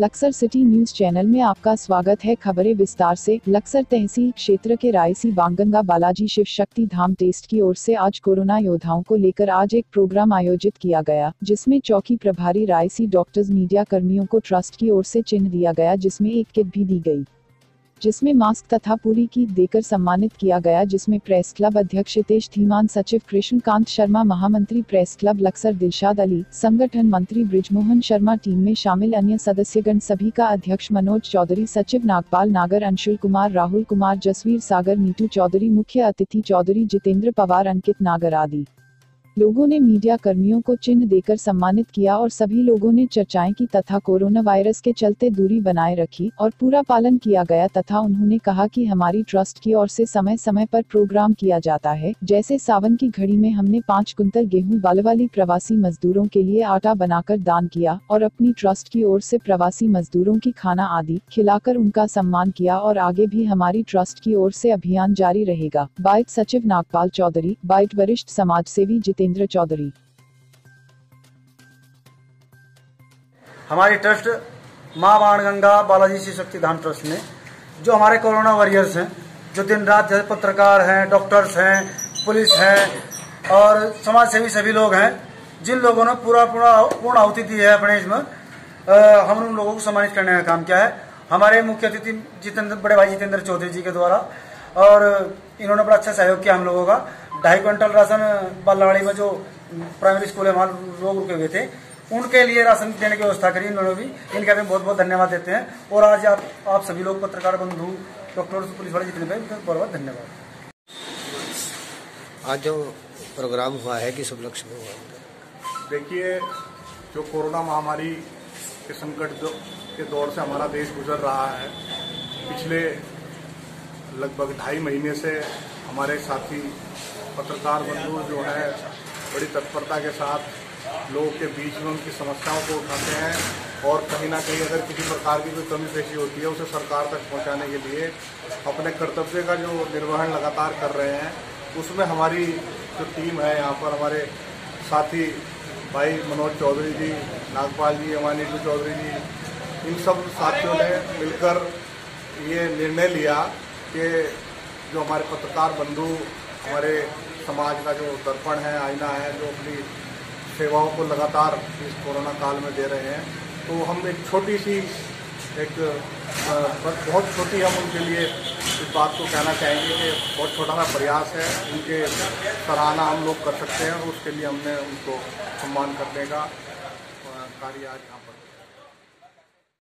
Laksar city news channel में आपका स्वागत है। खबरें विस्तार से। लक्सर तहसील क्षेत्र के रायसी बांगंगा बालाजी शिव शक्ति धाम टेस्ट की ओर से आज कोरोना योद्धाओं को लेकर आज एक प्रोग्राम आयोजित किया गया, जिसमें चौकी प्रभारी रायसी डॉक्टर्स मीडिया कर्मियों को ट्रस्ट की ओर से चिन्ह दिया गया, जिसमें एक किट भी दी गई। जिसमें मास्क तथा पूरी की देकर सम्मानित किया गया, जिसमें प्रेस क्लब अध्यक्ष हितेश धीमान, सचिव कृष्णकांत शर्मा, महामंत्री प्रेस क्लब लक्सर दिलशाद अली, संगठन मंत्री ब्रिजमोहन शर्मा टीम में शामिल अन्य सदस्यगण, सभी का अध्यक्ष मनोज चौधरी, सचिव नागपाल नागर, अंशुल कुमार, राहुल कुमार, जसवीर सागर, नीतू चौधरी, मुख्य अतिथि चौधरी जितेंद्र पवार, अंकित नागर आदि। लोगों ने मीडिया कर्मियों को चिन्ह देकर सम्मानित किया और सभी लोगों ने चर्चाएँ की तथा कोरोना वायरस के चलते दूरी बनाए रखी और पूरा पालन किया गया तथा उन्होंने कहा कि हमारी ट्रस्ट की ओर से समय समय पर प्रोग्राम किया जाता है। जैसे सावन की घड़ी में हमने पाँच कुंतल गेहूँ बालवाली प्रवासी मजदूरों के लिए आटा बनाकर दान किया और अपनी ट्रस्ट की ओर से प्रवासी मजदूरों की खाना आदि खिलाकर उनका सम्मान किया और आगे भी हमारी ट्रस्ट की ओर से अभियान जारी रहेगा। बाइट सचिव नागपाल चौधरी, बाइट वरिष्ठ समाज सेवी जितेंद्र चौधरी हमारी ट्रस्ट माँ बाण गंगा बालाजी शिव शक्ति धाम ट्रस्ट ने जो हमारे कोरोना वॉरियर्स हैं, जो दिन रात जैसे पत्रकार हैं, डॉक्टर्स हैं, पुलिस हैं, और समाज सेवी सभी लोग हैं, जिन लोगों ने पूरा पूरा पूर्ण आहुति दी है अपने इसमें हम उन लोगों को सम्मानित करने का काम किया है। हमारे मुख्य अतिथि जितेंद्र, बड़े भाई जितेंद्र चौधरी जी के द्वारा और इन्होंने बड़ा अच्छा सहयोग किया हम लोगों का। ढाई क्विंटल राशन बालावाड़ी में जो प्राइमरी स्कूल है वहाँ लोग रुके हुए थे। उनके लिए राशन देने की व्यवस्था करी इन्होंने भी। इनका भी बहुत बहुत धन्यवाद देते हैं। और आज आप आप सभी लोग पत्रकार बंधु डॉक्टर पुलिस वाले जितने भी बहुत बहुत धन्यवाद। आज जो प्रोग्राम हुआ है किस उपलक्ष्य में हुआ? देखिए जो कोरोना महामारी के संकट के दौर से हमारा देश गुजर रहा है पिछले लगभग ढाई महीने से हमारे साथी पत्रकार बंधु जो है, बड़ी तत्परता के साथ लोगों के बीच में उनकी समस्याओं को उठाते हैं और कहीं ना कहीं अगर किसी प्रकार की कोई कमी पेशी होती है, उसे सरकार तक पहुँचाने के लिए अपने कर्तव्य का जो निर्वहन लगातार कर रहे हैं, उसमें हमारी जो टीम है, यहाँ पर हमारे साथी भाई मनोज चौधरी जी, नागपाल जी, अमानी चौधरी जी, इन सब साथियों ने मिलकर ये निर्णय लिया कि जो हमारे पत्रकार बंधु, हमारे समाज का जो दर्पण है, आईना है, जो अपनी सेवाओं को लगातार इस कोरोना काल में दे रहे हैं तो हम एक छोटी सी, एक बहुत छोटी हम उनके लिए इस बात को कहना चाहेंगे कि बहुत छोटा सा प्रयास है, उनके सराहना हम लोग कर सकते हैं और उसके लिए हमने उनको सम्मान करने का कार्य आज यहाँ पर